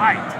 fight.